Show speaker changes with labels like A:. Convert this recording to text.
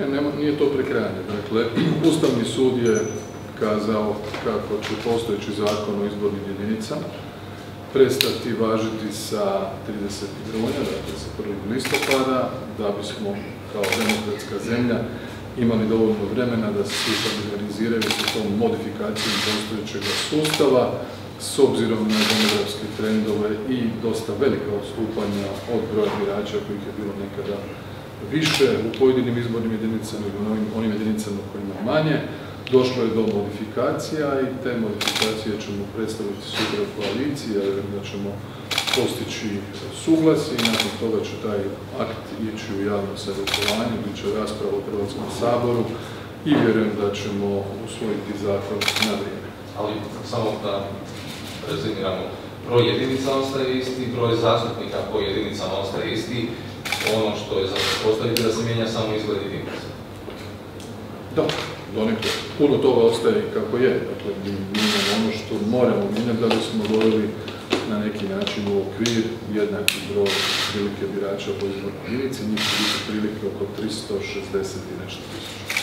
A: Ne, nema- nije to prekrajanje. Dakle, Ustavni sud je kazao kako će postojeći zakon o izbornim jedinicama prestati važiti sa 30. rujna, dakle sa 1. listopada, da bismo kao demokratska zemlja imali dovoljno vremena da se svi familijariziraju sa tom modifikacijom postojećeg sustava s obzirom na demografske trendove i dosta velika odstupanja od broja birača kojih je bilo nekada više u pojedinim izbornim jedinicama ili u onim, onim jedinicama kojima je manje. Došlo je do modifikacija i te modifikacije ćemo predstaviti sutra u koaliciji, vjerujem da ćemo postići suglasje i nakon toga će taj akt ići u javno savjetovanje, bit će rasprava u Hrvatskom saboru i vjerujem da ćemo usvojiti zakon na vrijeme.
B: Ali samo da rezimiramo, broj jedinica ostaje isti, broj zastupnika po isti, ono što je za postaviti da se mijenja samo izgled jedinica.
A: Da, donekle. Puno toga ostaje kako je. Dakle, mi mijenjamo ono što moramo mijenjati da bismo doveli na neki način u okvir jednaki broj prilike birača po izbornoj jedinici. Njih će prilike oko 360 i nešto tisuća.